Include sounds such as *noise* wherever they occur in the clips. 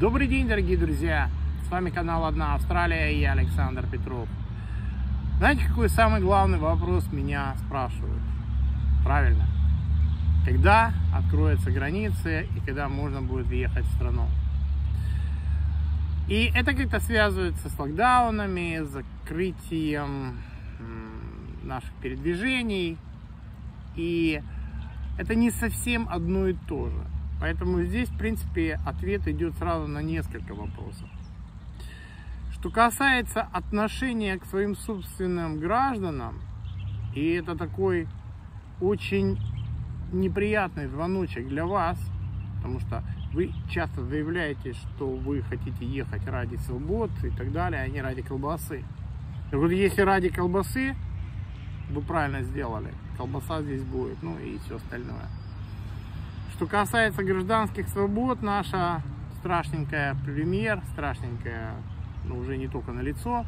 Добрый день, дорогие друзья! С вами канал «Одна Австралия» и я Александр Петров. Знаете, какой самый главный вопрос меня спрашивают? Правильно. Когда откроются границы и когда можно будет въехать в страну? И это как-то связывается с локдаунами, с закрытием наших передвижений. И это не совсем одно и то же. Поэтому здесь, в принципе, ответ идет сразу на несколько вопросов. Что касается отношения к своим собственным гражданам, и это такой очень неприятный звоночек для вас, потому что вы часто заявляете, что вы хотите ехать ради свобод и так далее, а не ради колбасы. Так вот, если ради колбасы, вы правильно сделали, колбаса здесь будет, ну и все остальное. Что касается гражданских свобод, наша страшненькая премьер, страшненькая, ну уже не только на лицо,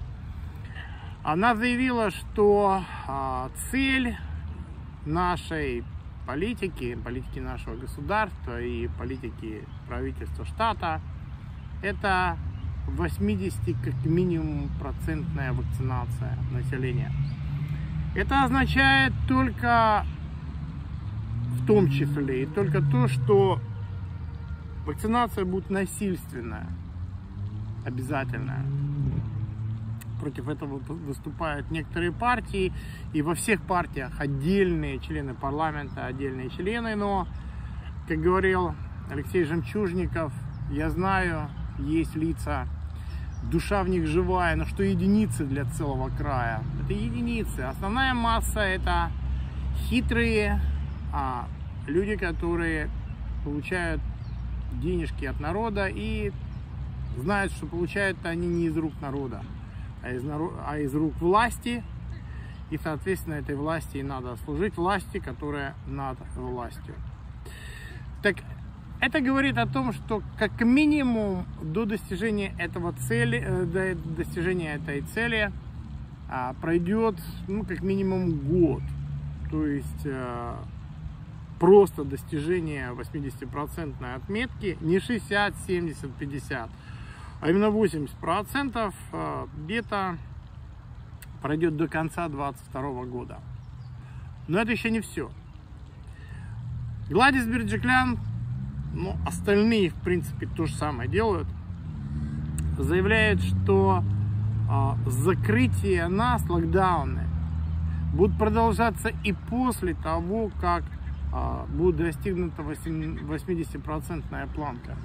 она заявила, что а, цель нашей политики, политики нашего государства и политики правительства штата это 80 как минимум процентная вакцинация населения. Это означает только в том числе. И только то, что вакцинация будет насильственная, обязательная. Против этого выступают некоторые партии, и во всех партиях отдельные члены парламента, отдельные члены, но, как говорил Алексей Жемчужников, я знаю, есть лица, душа в них живая, но что единицы для целого края? Это единицы. Основная масса это хитрые, а люди, которые получают денежки от народа и знают, что получают они не из рук народа, а из, народ, а из рук власти. И, соответственно, этой власти и надо служить власти, которая над властью. Так это говорит о том, что как минимум до достижения этого цели, э, до достижения этой цели а, пройдет, ну, как минимум год. То есть э, просто достижение 80% отметки, не 60, 70, 50, а именно 80% э, бета пройдет до конца 2022 года. Но это еще не все. Гладис Берджиклян, ну, остальные, в принципе, то же самое делают, заявляет, что э, закрытие нас, локдауны, будут продолжаться и после того, как будет достигнута 80% планка.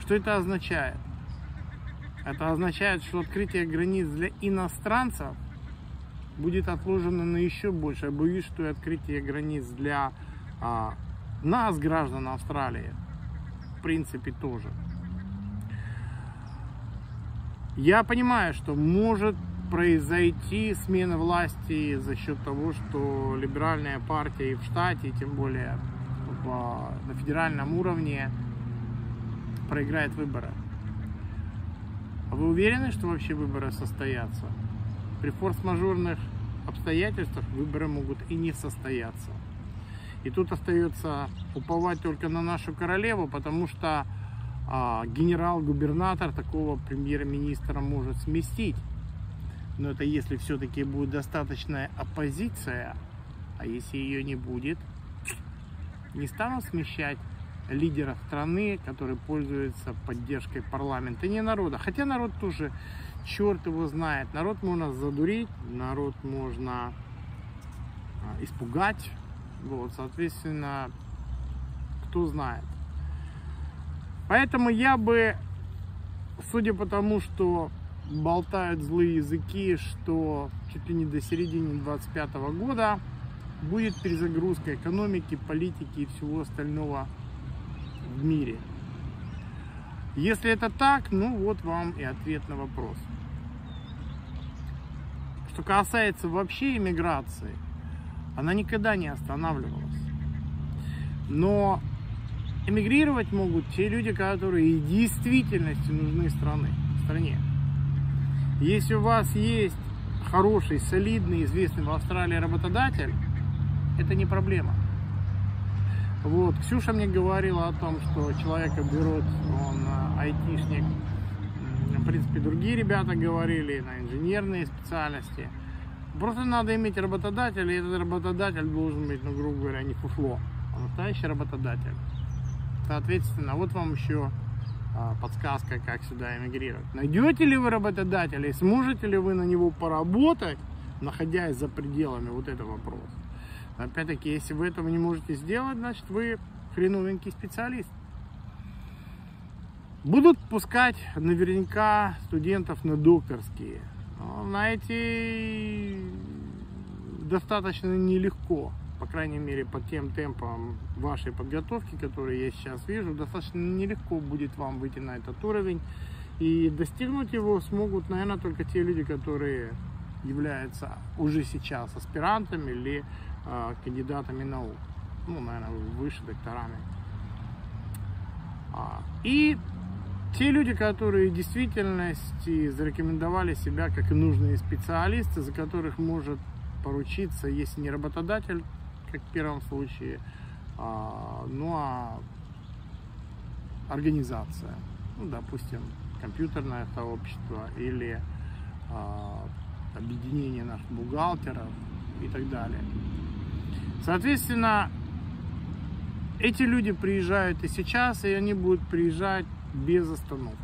Что это означает? Это означает, что открытие границ для иностранцев будет отложено на еще больше. Я боюсь, что и открытие границ для а, нас, граждан Австралии, в принципе, тоже. Я понимаю, что может произойти смена власти за счет того, что либеральная партия и в штате, и тем более в, на федеральном уровне проиграет выборы. А вы уверены, что вообще выборы состоятся? При форс-мажорных обстоятельствах выборы могут и не состояться. И тут остается уповать только на нашу королеву, потому что а, генерал-губернатор такого премьер-министра может сместить. Но это если все-таки будет достаточная оппозиция, а если ее не будет, не станут смещать лидера страны, который пользуется поддержкой парламента, не народа. Хотя народ тоже, черт его знает, народ можно задурить, народ можно а, испугать, вот, соответственно, кто знает. Поэтому я бы, судя по тому, что болтают злые языки, что чуть ли не до середины 25 года будет перезагрузка экономики, политики и всего остального в мире. Если это так, ну вот вам и ответ на вопрос. Что касается вообще иммиграции, она никогда не останавливалась. Но эмигрировать могут те люди, которые действительно нужны страны, стране. Если у вас есть хороший, солидный, известный в Австралии работодатель, это не проблема. Вот, Ксюша мне говорила о том, что человека берут, он а, айтишник. В принципе, другие ребята говорили на инженерные специальности. Просто надо иметь работодателя, и этот работодатель должен быть, ну, грубо говоря, не фуфло, а настоящий работодатель. Соответственно, вот вам еще а, подсказка, как сюда эмигрировать. Найдете ли вы работодателя и сможете ли вы на него поработать, находясь за пределами вот этого вопроса. Опять-таки, если вы этого не можете сделать, значит вы хреновенький специалист. Будут пускать наверняка студентов на докторские. Но на достаточно нелегко, по крайней мере, по тем темпам вашей подготовки, которые я сейчас вижу, достаточно нелегко будет вам выйти на этот уровень. И достигнуть его смогут, наверное, только те люди, которые являются уже сейчас аспирантами или э, кандидатами наук. Ну, наверное, выше докторами. А, и те люди, которые в действительности зарекомендовали себя как нужные специалисты, за которых может поручиться, если не работодатель, как в первом случае, а, ну а организация, ну, допустим, компьютерное сообщество или а, объединение наших бухгалтеров и так далее. Соответственно, эти люди приезжают и сейчас, и они будут приезжать без остановки.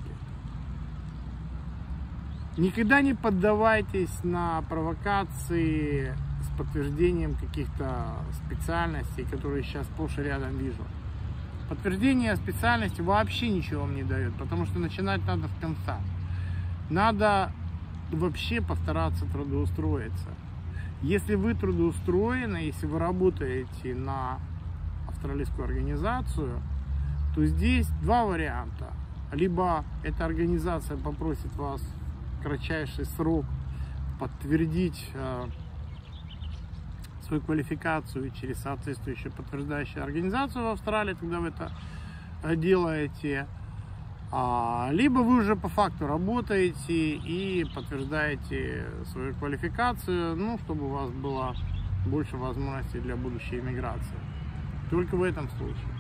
Никогда не поддавайтесь на провокации подтверждением каких-то специальностей, которые сейчас сплошь и рядом вижу. Подтверждение специальности вообще ничего вам не дает, потому что начинать надо с конца. Надо вообще постараться трудоустроиться. Если вы трудоустроены, если вы работаете на австралийскую организацию, то здесь два варианта. Либо эта организация попросит вас в кратчайший срок подтвердить э, свою квалификацию через соответствующую подтверждающую организацию в Австралии, тогда вы это э, делаете. А, либо вы уже по факту работаете и подтверждаете свою квалификацию, ну, чтобы у вас было больше возможностей для будущей иммиграции. Только в этом случае.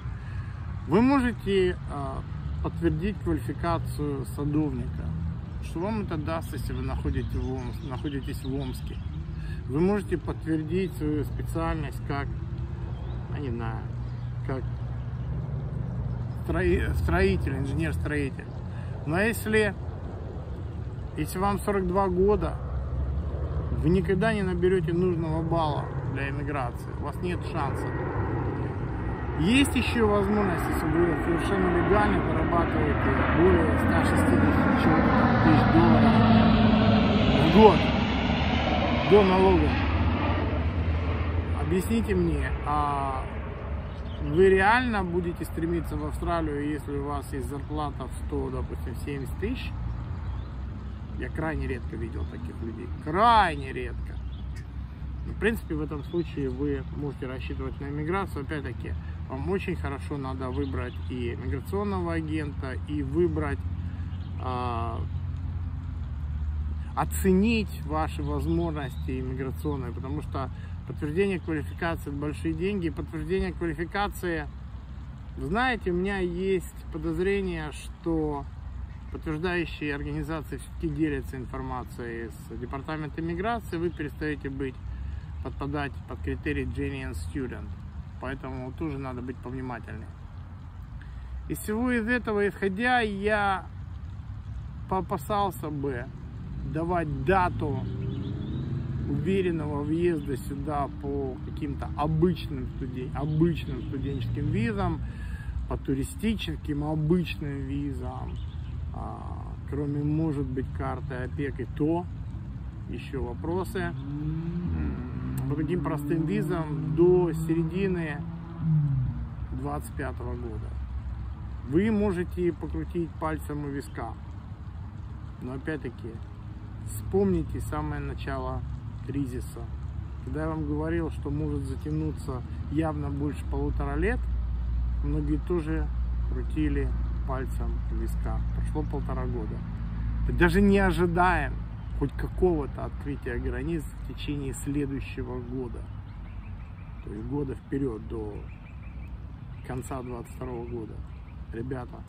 Вы можете а, подтвердить квалификацию садовника. Что вам это даст, если вы находитесь в Омске? Вы можете подтвердить свою специальность как, я не знаю, как строитель, инженер-строитель. Но если, если вам 42 года, вы никогда не наберете нужного балла для иммиграции. У вас нет шанса. Есть еще возможность, если вы совершенно легально зарабатываете более 160 тысяч долларов в год до налога. Объясните мне, а вы реально будете стремиться в Австралию, если у вас есть зарплата в 100, допустим, 70 тысяч? Я крайне редко видел таких людей. Крайне редко. В принципе, в этом случае вы можете рассчитывать на иммиграцию. Опять-таки, вам очень хорошо надо выбрать и миграционного агента, и выбрать, э, оценить ваши возможности иммиграционные, потому что Подтверждение квалификации – это большие деньги. Подтверждение квалификации, знаете, у меня есть подозрение, что подтверждающие организации все-таки делятся информацией с департаментом миграции, вы перестаете быть, подпадать под критерий Genuine Student. Поэтому тоже надо быть повнимательнее. Из всего из этого исходя, я поопасался бы давать дату уверенного въезда сюда по каким-то обычным, студен... обычным студенческим визам, по туристическим обычным визам, а, кроме, может быть, карты опеки, то еще вопросы. По таким простым визам до середины 25 года. Вы можете покрутить пальцем у виска. Но опять-таки, вспомните самое начало кризиса. Когда я вам говорил, что может затянуться явно больше полутора лет, многие тоже крутили пальцем виска. Прошло полтора года. Даже не ожидаем хоть какого-то открытия границ в течение следующего года. То есть года вперед до конца 22 года. Ребята,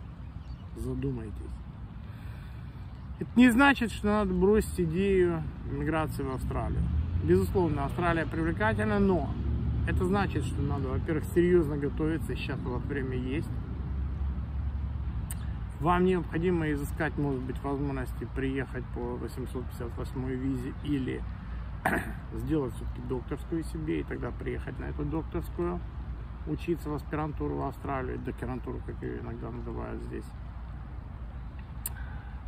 задумайтесь. Это не значит, что надо бросить идею миграции в Австралию. Безусловно, Австралия привлекательна, но это значит, что надо, во-первых, серьезно готовиться, сейчас у вас время есть. Вам необходимо изыскать, может быть, возможности приехать по 858 визе или *clears throat* сделать все-таки докторскую себе и тогда приехать на эту докторскую, учиться в аспирантуру в Австралию, докторантуру, как ее иногда называют здесь.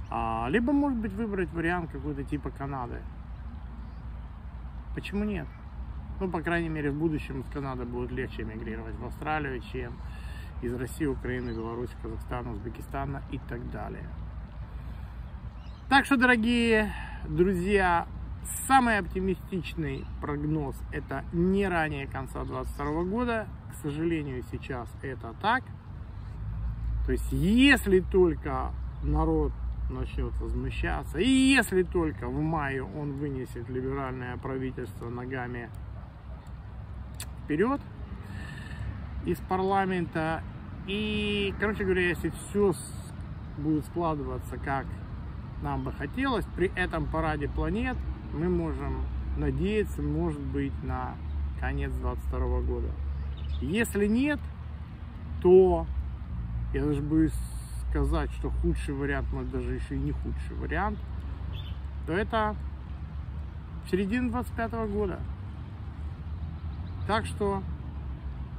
А, либо, может быть, выбрать вариант какой-то типа Канады. Почему нет? Ну, по крайней мере, в будущем из Канады будет легче эмигрировать в Австралию, чем из России, Украины, Беларуси, Казахстана, Узбекистана и так далее. Так что, дорогие друзья, самый оптимистичный прогноз это не ранее конца 2022 года. К сожалению, сейчас это так. То есть, если только народ начнет возмущаться, и если только в мае он вынесет либеральное правительство ногами вперед из парламента, и, короче говоря, если все будет складываться как нам бы хотелось, при этом параде планет мы можем надеяться, может быть, на конец 22 года. Если нет, то я даже боюсь сказать, что худший вариант, может даже еще и не худший вариант, то это середина 25 года. Так что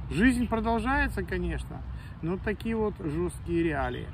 жизнь продолжается, конечно, но такие вот жесткие реалии.